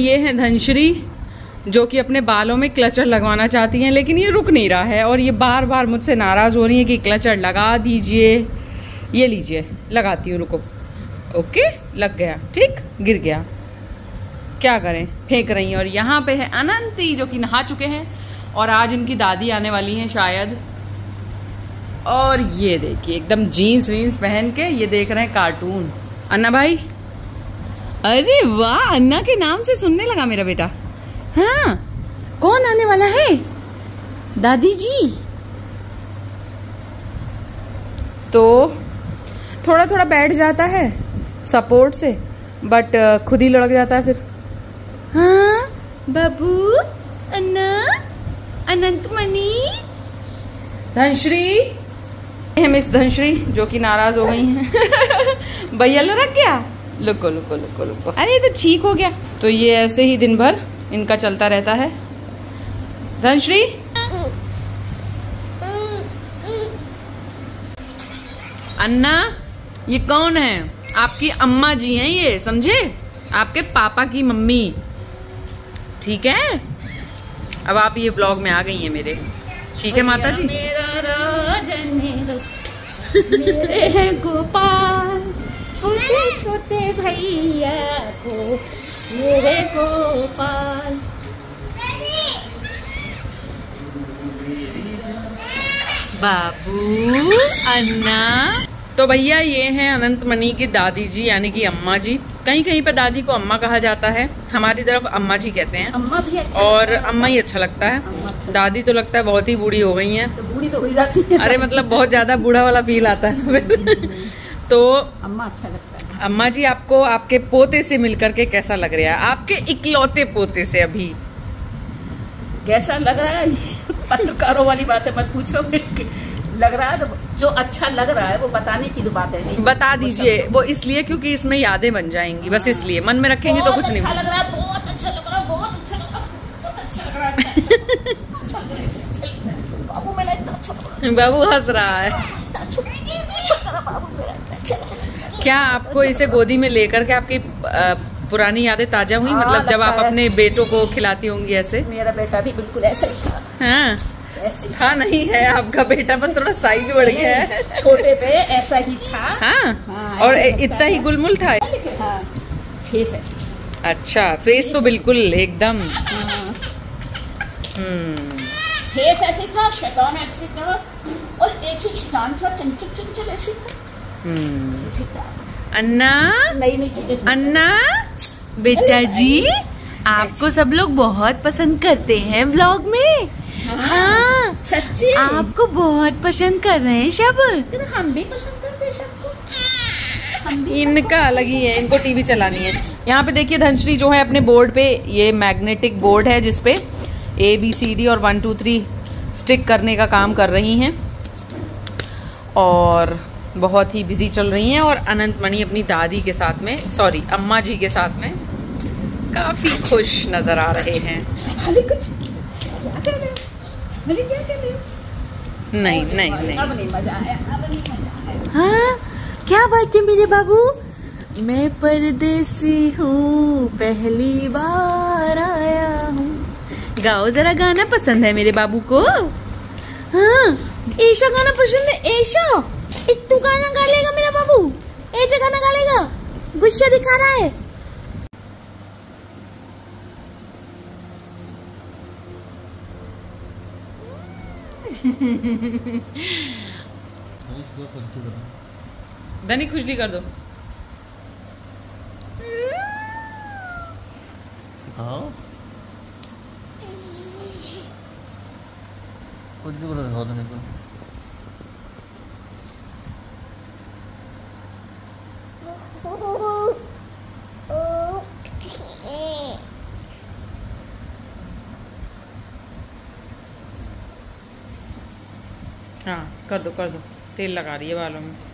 ये है धनश्री, जो कि अपने बालों में क्लचर लगवाना चाहती हैं, लेकिन ये रुक नहीं रहा है, और ये बार बार मुझसे नाराज़ हो रही है कि क्लचर लगा दीजिए। ये लीजिए, लगाती हूँ, रुको। ओके, लग गया, ठीक, गिर गया। क्या करें? फेंक रही हैं, और यहाँ पे है अनंती जो कि नहा चुके हैं, और आज इनकी दादी आने वाली हैं शायद। और ये देखिए, एकदम जीन्स वीन्स पहन के ये देख रहे हैं कार्टून अन्ना भाई? अरे वाह, अन्ना के नाम से सुनने लगा मेरा बेटा। हाँ कौन आने वाला है? दादी जी। तो थोड़ा थोड़ा बैठ जाता है सपोर्ट से बट खुद ही लड़क जाता है फिर। हाँ बाबू, अन्ना अनंत मणि धनश्री मिस धनश्री, जो कि नाराज़ हो गई हैं। भैया लो रख गया? लुको लुको लुको लुको। अरे ये तो ठीक हो गया। तो ये ऐसे ही दिन भर इनका चलता रहता है। धनश्री? अन्ना ये कौन है? आपकी अम्मा जी हैं ये समझे? आपके पापा की मम्मी। ठीक है? अब आप ये ब्लॉग में आ गई हैं मेरे। ठीक है माता जी मेरा। राजन मेरे गोपाल। छोटे छोटे भैया को मेरे गोपाल बाबू अन्ना। तो भैया ये हैं अनंत मणि की दादी जी यानी कि अम्मा जी। कहीं कहीं पर दादी को अम्मा कहा जाता है। हमारी तरफ़ अम्मा जी कहते हैं। अम्मा भी अच्छा और है। अम्मा ही अच्छा लगता है। अच्छा दादी तो लगता है बहुत ही बूढ़ी हो गई है। तो बूढ़ी तो हो जाती है। अरे मतलब बहुत ज़्यादा बूढ़ा वाला फील आता है। तो अम्मा अच्छा लगता है अम्मा जी आपको आपके पोते से मिलकर के कैसा लग रहा है आपके इकलौते पोते से अभी कैसा लग रहा है पत्रकारों वाली बात है मत पूछो लग रहा है तो जो अच्छा लग रहा है वो बताने की तो बात है नहीं बता दीजिए वो इसलिए क्योंकि इसमें यादें बन जाएँगी बस इसलिए मन में रखेंगे तो कुछ नहीं अच्छा लग रहा है बहुत अच्छा लग रहा है बहुत अच्छा लग रहा है बहुत अच्छा लग रहा है अच्छा है, अच्छा है। बाबू मेरा इतना अच्छा लग रहा है बाबू हंस रहा है इतना अच्छा अच्छा लग रहा है बाबू मेरा इतना अच्छा लग रहा है क्या आपको इसे गोदी में लेकर के आपकी पुरानी यादें ताज़ा हुई? हाँ, मतलब जब आप अपने बेटों को खिलाती होंगी ऐसे? मेरा बेटा भी बिल्कुल ऐसा ही था। हाँ। ऐसे ही था। नहीं है आपका बेटा पर थोड़ा साइज़ बढ़ गया है। छोटे पे ऐसा ही था। हाँ हाँ, और इतना ही गुलमुल था? हाँ फेस ऐसे। अच्छा फेस तो बिल्कुल एकदम। हाँ, हम्म। फेस ऐसे था शैतान ऐसे था और ऐसे शैतान था चंचल चंचल ऐसे था। अन्ना? नई नई चीज़ें अन्ना? बेटा जी आपको सब लोग बहुत पसंद करते हैं व्लॉग में। हाँ हाँ। सच्ची? आपको बहुत पसंद कर रहे हैं सब हम भी पसंद करते हैं सबको इनका अलग ही है इनको टीवी चलानी है। यहाँ पे देखिए धनश्री जो है अपने बोर्ड पे ये मैग्नेटिक बोर्ड है जिसपे ए बी सी डी और वन टू थ्री स्टिक करने का काम कर रही हैं। और बहुत ही बिज़ी चल रही हैं और अनंत मणि अपनी दादी के साथ में सॉरी अम्मा जी के साथ में काफ़ी खुश नज़र आ रहे हैं। कुछ क्या कर रहे क्या कर रहे नहीं नहीं नहीं अब नहीं। मज़ा आया अब नहीं मज़ा आया। हाँ? क्या बात है मेरे बाबू? मैं परदेसी हूँ पहली बार आया हूँ। गाओ जरा गाना पसंद है मेरे बाबू को। हाँ ऐशा गाना पसंद है? ऐशा इट्टू गाना गा लेगा मेरा बाबू। एजे गाना गा लेगा। गुस्सा दिखा रहा है। धनी खुजली कर दो। हाँ। कुछ बोल रहे हो धनी को? हाँ कर दो कर दो। तेल लगा रही है बालों में।